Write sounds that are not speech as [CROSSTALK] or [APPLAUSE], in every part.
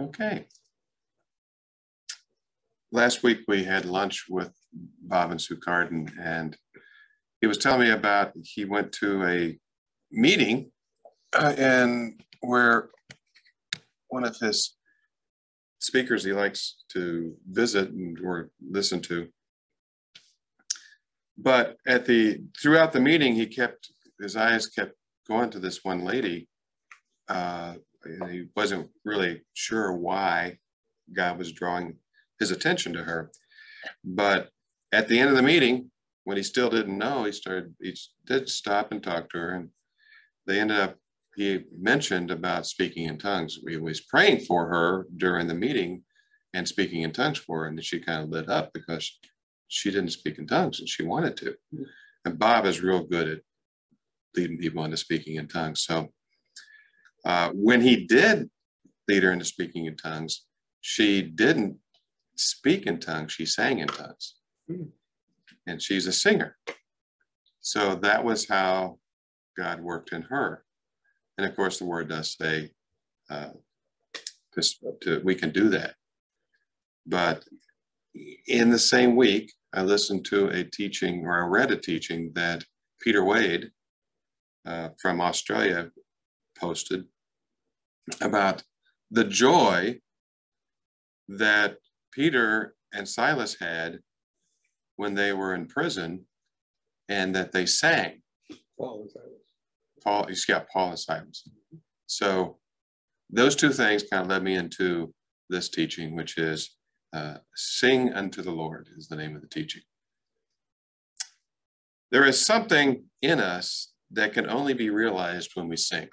Okay. Last week we had lunch with Bob and Sue Carden, and he was telling me about he went to a meeting uh, and where one of his speakers he likes to visit and or listen to. But at the throughout the meeting, he kept his eyes kept going to this one lady. Uh, he wasn't really sure why God was drawing his attention to her. But at the end of the meeting, when he still didn't know, he started, he did stop and talk to her. And they ended up, he mentioned about speaking in tongues. We was praying for her during the meeting and speaking in tongues for her. And she kind of lit up because she didn't speak in tongues and she wanted to. And Bob is real good at leading people into speaking in tongues. So uh, when he did lead her into speaking in tongues, she didn't speak in tongues, she sang in tongues. Hmm. And she's a singer. So that was how God worked in her. And of course, the word does say uh, to, to, we can do that. But in the same week, I listened to a teaching or I read a teaching that Peter Wade uh, from Australia posted about the joy that Peter and Silas had when they were in prison and that they sang. Paul and Silas. Paul, yeah, Paul and Silas. So those two things kind of led me into this teaching, which is uh, Sing unto the Lord, is the name of the teaching. There is something in us that can only be realized when we sing.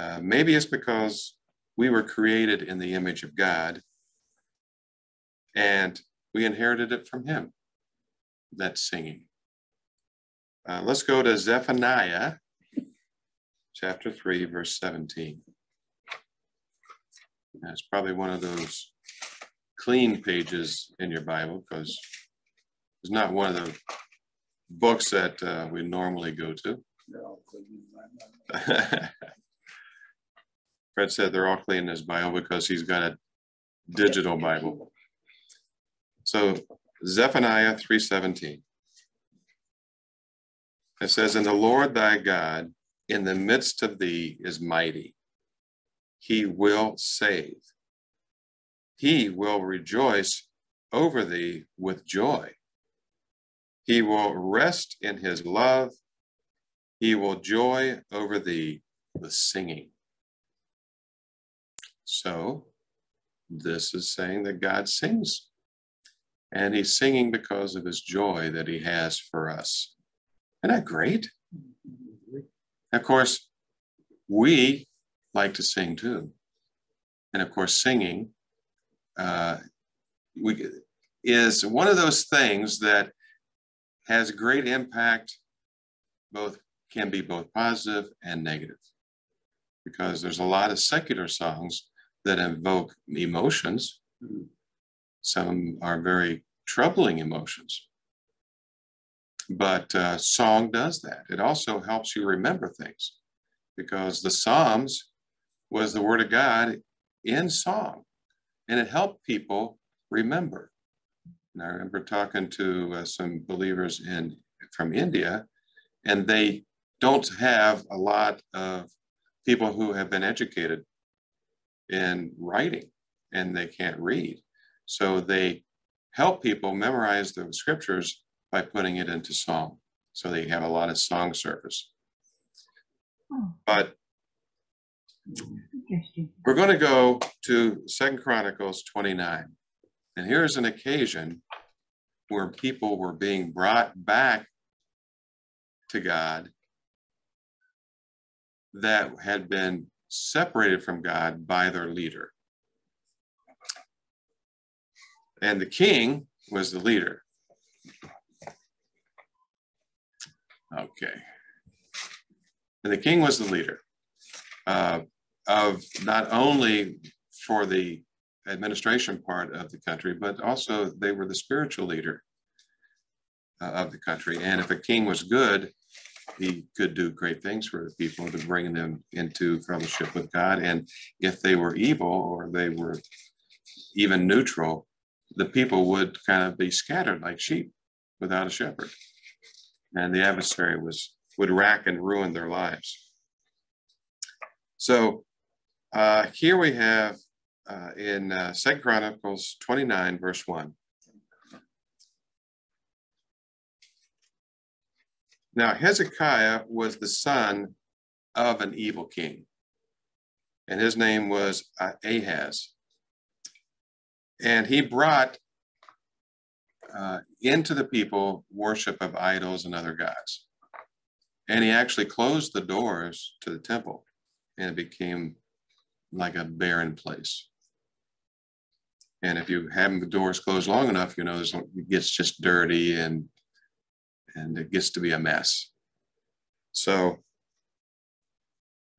Uh, maybe it's because we were created in the image of God and we inherited it from Him. That singing. Uh, let's go to Zephaniah chapter 3, verse 17. That's probably one of those clean pages in your Bible because it's not one of the books that uh, we normally go to. [LAUGHS] Fred said they're all clean in his Bible because he's got a digital Bible. So Zephaniah 3:17. It says, And the Lord thy God in the midst of thee is mighty. He will save. He will rejoice over thee with joy. He will rest in his love. He will joy over thee with singing. So, this is saying that God sings. And he's singing because of his joy that he has for us. Isn't that great? Of course, we like to sing too. And of course, singing uh, we, is one of those things that has great impact, both can be both positive and negative. Because there's a lot of secular songs that invoke emotions. Some are very troubling emotions. But uh, song does that. It also helps you remember things because the Psalms was the Word of God in song, and it helped people remember. And I remember talking to uh, some believers in from India, and they don't have a lot of people who have been educated in writing and they can't read. So they help people memorize the scriptures by putting it into song. So they have a lot of song service. Oh. But we're going to go to Second Chronicles 29. And here's an occasion where people were being brought back to God that had been separated from God by their leader. And the king was the leader. Okay. And the king was the leader uh, of not only for the administration part of the country, but also they were the spiritual leader uh, of the country. And if a king was good, he could do great things for the people to bring them into fellowship with God. And if they were evil or they were even neutral, the people would kind of be scattered like sheep without a shepherd. And the adversary was would rack and ruin their lives. So uh, here we have uh, in uh, Second Chronicles 29, verse 1. Now, Hezekiah was the son of an evil king, and his name was uh, Ahaz. And he brought uh, into the people worship of idols and other gods. And he actually closed the doors to the temple, and it became like a barren place. And if you have the doors closed long enough, you know, it gets just dirty and and it gets to be a mess. So,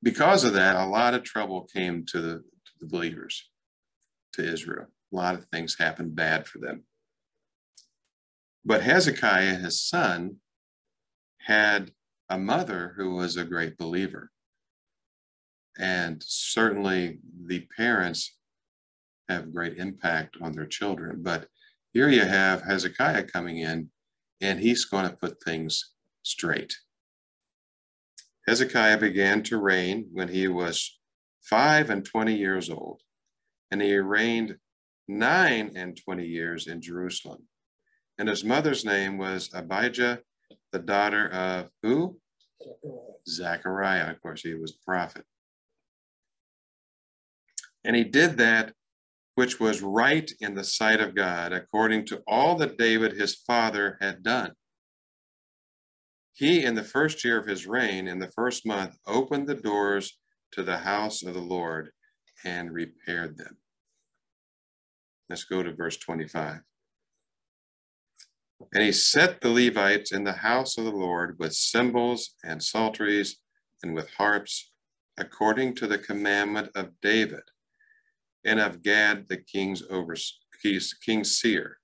because of that, a lot of trouble came to the, to the believers, to Israel. A lot of things happened bad for them. But Hezekiah, his son, had a mother who was a great believer. And certainly the parents have great impact on their children. But here you have Hezekiah coming in and he's going to put things straight. Hezekiah began to reign when he was five and 20 years old, and he reigned nine and 20 years in Jerusalem. And his mother's name was Abijah, the daughter of who? Zechariah. Of course, he was a prophet. And he did that which was right in the sight of God, according to all that David his father had done. He, in the first year of his reign, in the first month, opened the doors to the house of the Lord and repaired them. Let's go to verse 25. And he set the Levites in the house of the Lord with cymbals and psalteries and with harps, according to the commandment of David and of Gad the king's over seer,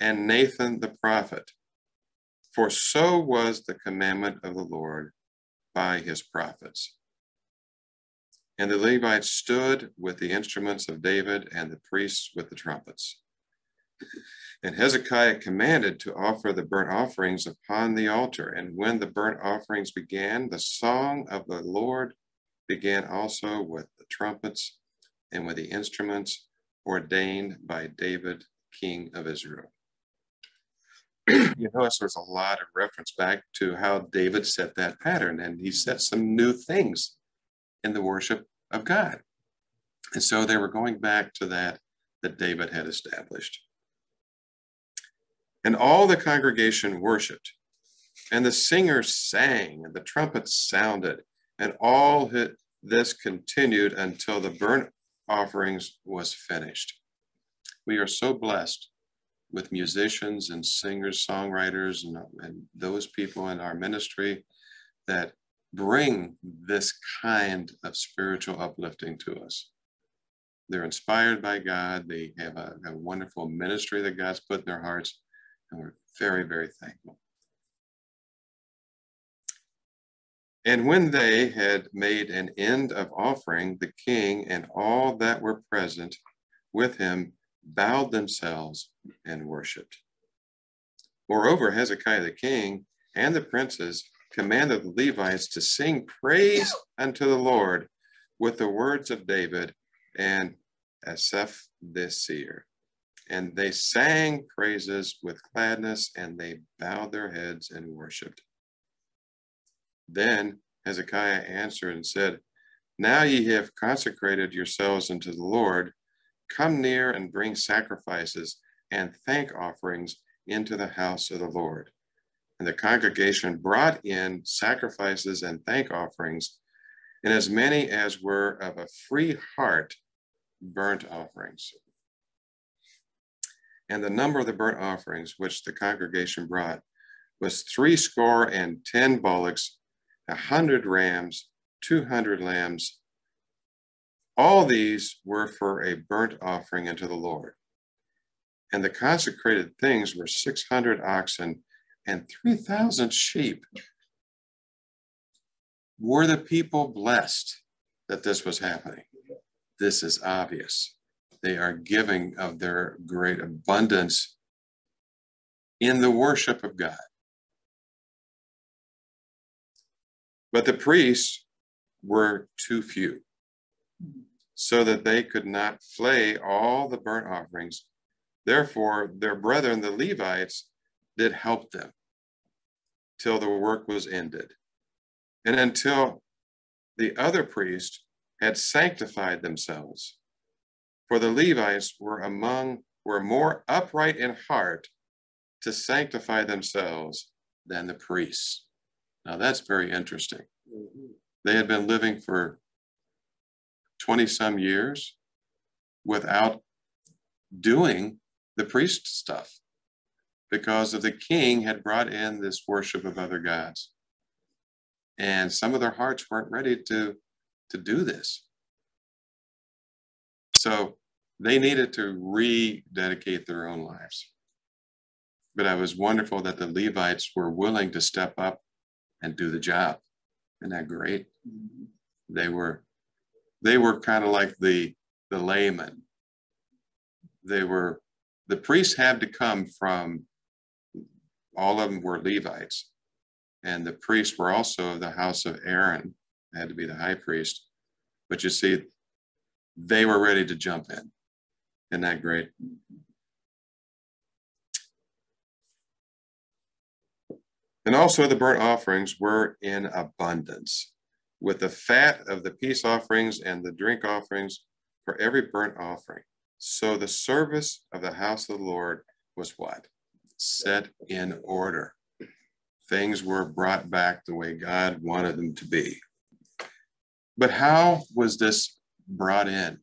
and Nathan the prophet. For so was the commandment of the Lord by his prophets. And the Levites stood with the instruments of David and the priests with the trumpets. And Hezekiah commanded to offer the burnt offerings upon the altar. And when the burnt offerings began, the song of the Lord began also with the trumpets and with the instruments ordained by David, king of Israel. [CLEARS THROAT] you notice there's a lot of reference back to how David set that pattern, and he set some new things in the worship of God. And so they were going back to that that David had established. And all the congregation worshiped, and the singers sang, and the trumpets sounded, and all this continued until the burnt offerings was finished. We are so blessed with musicians and singers, songwriters, and, and those people in our ministry that bring this kind of spiritual uplifting to us. They're inspired by God. They have a, a wonderful ministry that God's put in their hearts, and we're very, very thankful. And when they had made an end of offering, the king and all that were present with him bowed themselves and worshiped. Moreover, Hezekiah the king and the princes commanded the Levites to sing praise unto the Lord with the words of David and Asaph the seer. And they sang praises with gladness, and they bowed their heads and worshiped. Then Hezekiah answered and said, Now ye have consecrated yourselves unto the Lord. Come near and bring sacrifices and thank offerings into the house of the Lord. And the congregation brought in sacrifices and thank offerings, and as many as were of a free heart burnt offerings. And the number of the burnt offerings which the congregation brought was threescore and ten bullocks a hundred rams, 200 lambs. All these were for a burnt offering unto the Lord. And the consecrated things were 600 oxen and 3,000 sheep Were the people blessed that this was happening? This is obvious. They are giving of their great abundance in the worship of God. But the priests were too few, so that they could not flay all the burnt offerings. Therefore, their brethren, the Levites, did help them till the work was ended, and until the other priests had sanctified themselves. For the Levites were among were more upright in heart to sanctify themselves than the priests. Now that's very interesting. Mm-hmm. They had been living for 20 some years without doing the priest stuff because of the king had brought in this worship of other gods. And some of their hearts weren't ready to, to do this. So they needed to rededicate their own lives. But it was wonderful that the Levites were willing to step up and do the job. Isn't that great? Mm-hmm. They were they were kind of like the the laymen. They were the priests had to come from all of them were Levites. And the priests were also of the house of Aaron, had to be the high priest. But you see, they were ready to jump in. Isn't that great? Mm-hmm. And also the burnt offerings were in abundance, with the fat of the peace offerings and the drink offerings for every burnt offering. So the service of the house of the Lord was what? Set in order. Things were brought back the way God wanted them to be. But how was this brought in?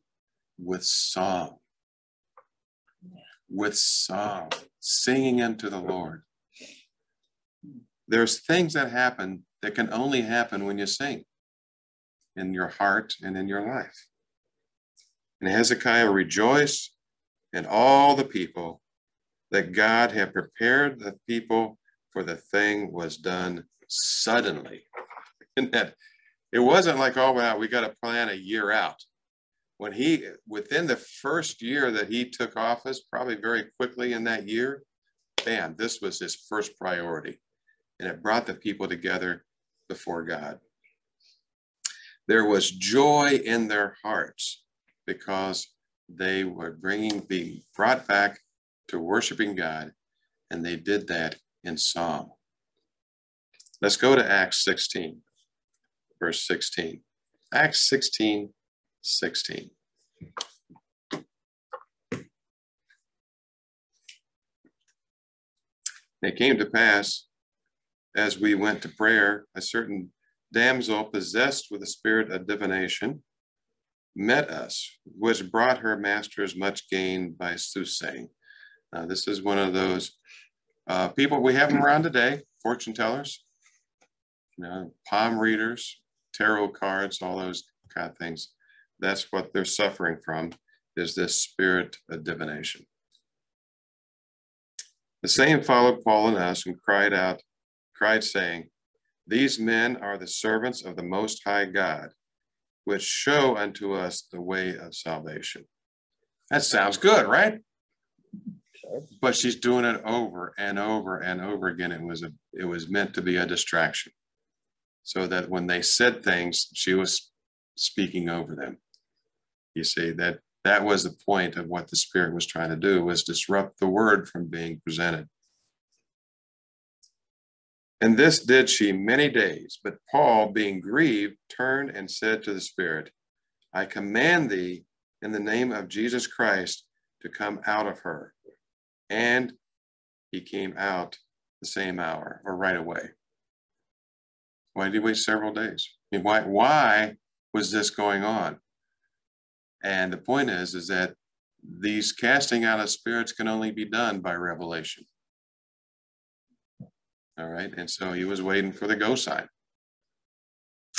With song. With song, singing unto the Lord there's things that happen that can only happen when you sing in your heart and in your life. And Hezekiah rejoiced and all the people that God had prepared the people for the thing was done suddenly. [LAUGHS] And that it wasn't like, oh, wow, we got to plan a year out. When he, within the first year that he took office, probably very quickly in that year, bam, this was his first priority and it brought the people together before God. There was joy in their hearts because they were bringing, being brought back to worshiping God, and they did that in song. Let's go to Acts 16, verse 16. Acts 16, 16. It came to pass as we went to prayer, a certain damsel possessed with the spirit of divination met us, which brought her masters much gain by soothsaying. Now, this is one of those uh, people we have around today, fortune tellers, you know, palm readers, tarot cards, all those kind of things. That's what they're suffering from is this spirit of divination. The same followed Paul and us and cried out cried, saying, These men are the servants of the Most High God, which show unto us the way of salvation. That sounds good, right? But she's doing it over and over and over again. It was a, it was meant to be a distraction, so that when they said things, she was speaking over them. You see that that was the point of what the Spirit was trying to do was disrupt the word from being presented. And this did she many days. But Paul, being grieved, turned and said to the Spirit, I command thee in the name of Jesus Christ to come out of her. And he came out the same hour or right away. Why did he wait several days? I mean, why, why was this going on? And the point is, is that these casting out of spirits can only be done by revelation. All right. And so he was waiting for the go sign.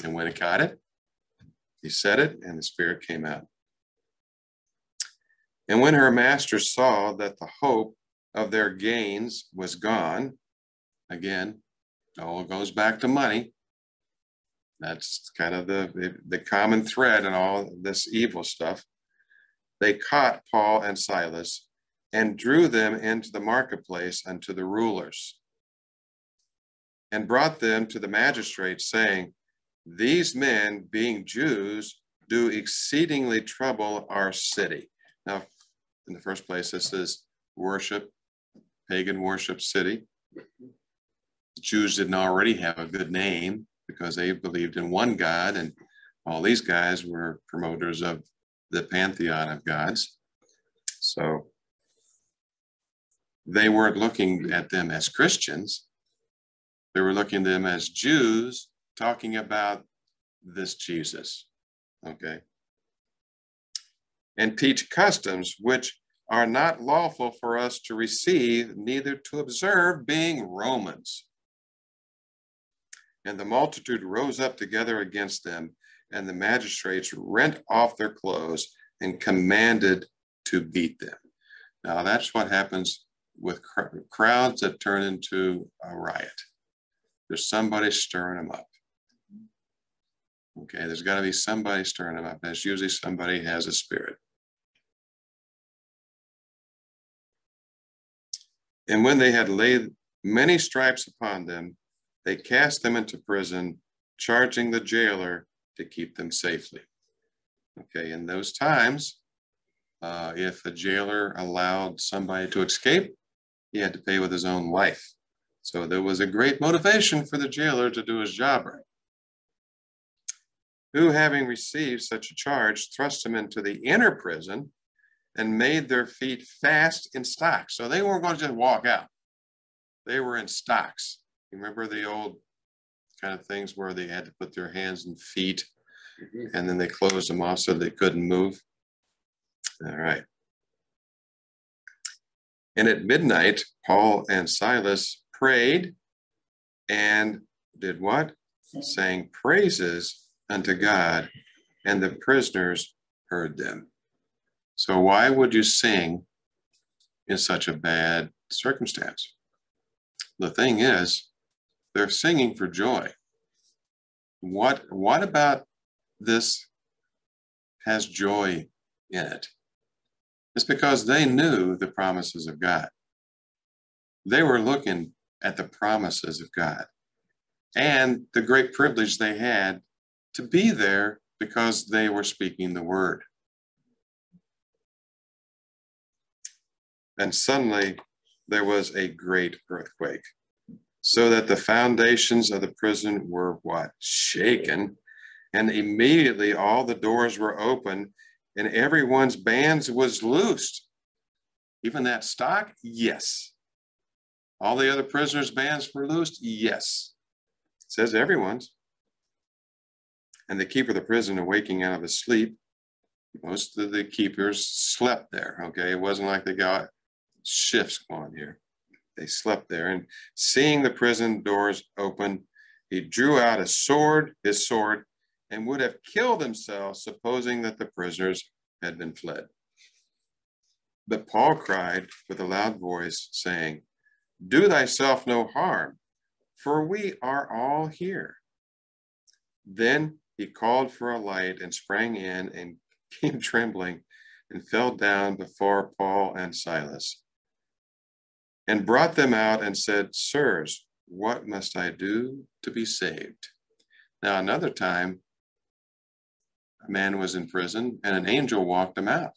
And when it got it, he said it, and the spirit came out. And when her master saw that the hope of their gains was gone, again, all goes back to money. That's kind of the, the common thread in all this evil stuff. They caught Paul and Silas and drew them into the marketplace unto the rulers and brought them to the magistrates, saying, These men, being Jews, do exceedingly trouble our city. Now, in the first place, this is worship, pagan worship city. Jews didn't already have a good name because they believed in one God, and all these guys were promoters of the pantheon of gods. So they weren't looking at them as Christians. They were looking at them as Jews talking about this Jesus. Okay. And teach customs which are not lawful for us to receive, neither to observe, being Romans. And the multitude rose up together against them, and the magistrates rent off their clothes and commanded to beat them. Now, that's what happens with cr- crowds that turn into a riot. There's somebody stirring them up. Okay, there's got to be somebody stirring them up. That's usually somebody has a spirit. And when they had laid many stripes upon them, they cast them into prison, charging the jailer to keep them safely. Okay, in those times, uh, if a jailer allowed somebody to escape, he had to pay with his own life. So there was a great motivation for the jailer to do his job right. Who, having received such a charge, thrust him into the inner prison and made their feet fast in stocks. So they weren't going to just walk out, they were in stocks. You remember the old kind of things where they had to put their hands and feet mm-hmm. and then they closed them off so they couldn't move? All right. And at midnight, Paul and Silas prayed and did what? Sang praises unto God, and the prisoners heard them. So, why would you sing in such a bad circumstance? The thing is, they're singing for joy. What, what about this has joy in it? It's because they knew the promises of God. They were looking at the promises of God and the great privilege they had to be there because they were speaking the word. And suddenly there was a great earthquake, so that the foundations of the prison were what? Shaken. And immediately all the doors were open and everyone's bands was loosed. Even that stock? Yes. All the other prisoners' bands were loosed? Yes. It says everyone's. And the keeper of the prison, awaking out of his sleep, most of the keepers slept there. Okay. It wasn't like they got shifts going here. They slept there. And seeing the prison doors open, he drew out a sword, his sword, and would have killed himself, supposing that the prisoners had been fled. But Paul cried with a loud voice, saying, Do thyself no harm, for we are all here. Then he called for a light and sprang in and [LAUGHS] came trembling and fell down before Paul and Silas and brought them out and said, Sirs, what must I do to be saved? Now, another time, a man was in prison and an angel walked him out.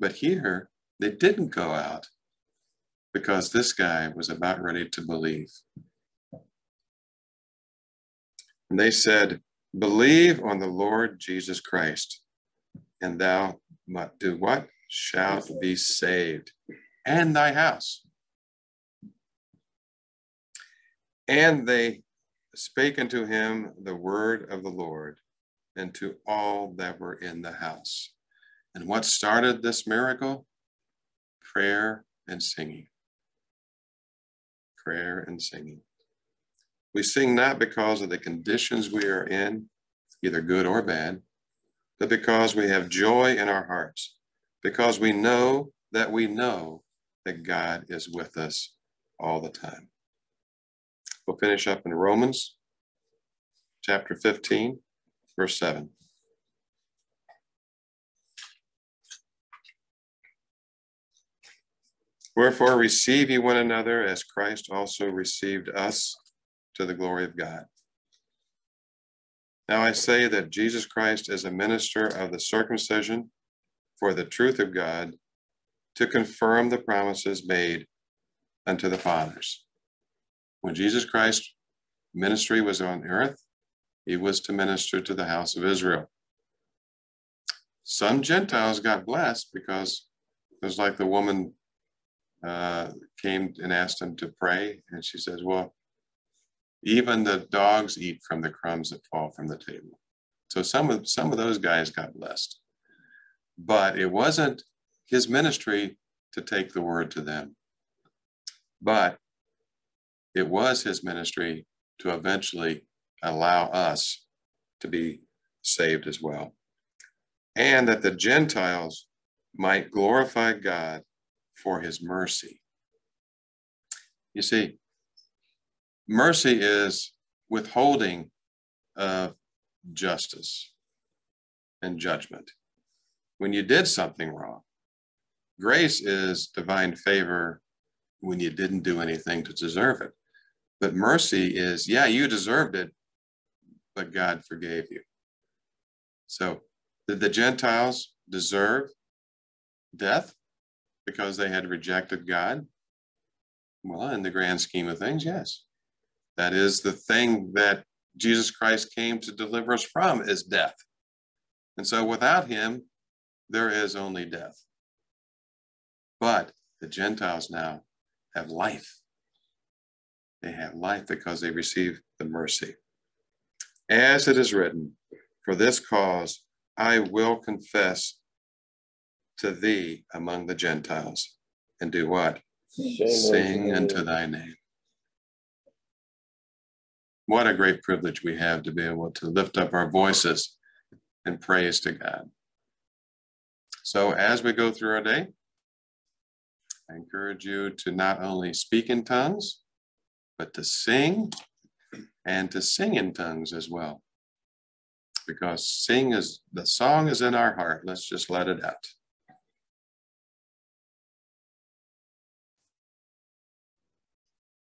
But here, they didn't go out because this guy was about ready to believe. And they said, Believe on the Lord Jesus Christ, and thou do what? Shalt be saved, and thy house. And they spake unto him the word of the Lord and to all that were in the house. And what started this miracle? Prayer and singing. Prayer and singing. We sing not because of the conditions we are in, either good or bad, but because we have joy in our hearts, because we know that we know that God is with us all the time. We'll finish up in Romans chapter 15, verse 7. Wherefore receive ye one another as Christ also received us to the glory of God. Now I say that Jesus Christ is a minister of the circumcision for the truth of God to confirm the promises made unto the fathers. When Jesus Christ's ministry was on earth, he was to minister to the house of Israel. Some Gentiles got blessed because it was like the woman uh, came and asked him to pray. And she says, Well, even the dogs eat from the crumbs that fall from the table. So some of some of those guys got blessed. But it wasn't his ministry to take the word to them. But it was his ministry to eventually allow us to be saved as well. And that the Gentiles might glorify God for his mercy. You see, mercy is withholding of justice and judgment. When you did something wrong, grace is divine favor when you didn't do anything to deserve it. But mercy is, yeah, you deserved it, but God forgave you. So, did the Gentiles deserve death? Because they had rejected God? Well, in the grand scheme of things, yes. That is the thing that Jesus Christ came to deliver us from is death. And so without him, there is only death. But the Gentiles now have life. They have life because they receive the mercy. As it is written, for this cause I will confess to thee among the Gentiles and do what? Sing, Sing unto thy name. What a great privilege we have to be able to lift up our voices and praise to God. So, as we go through our day, I encourage you to not only speak in tongues, but to sing and to sing in tongues as well. Because sing is the song is in our heart. Let's just let it out.